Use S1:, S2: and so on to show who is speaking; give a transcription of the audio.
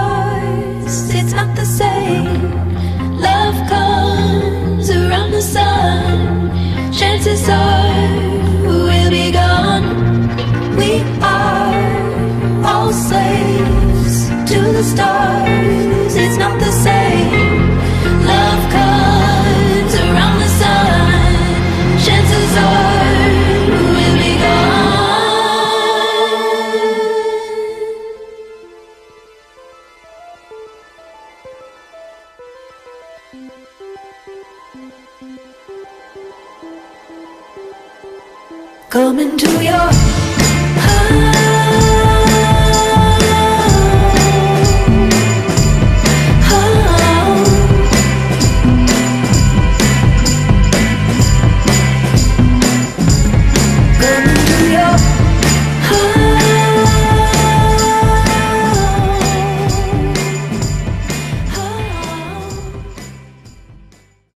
S1: stars, it's not the same. Love comes around the sun. Chances are we'll be gone. We are all slaves to the stars. Come to your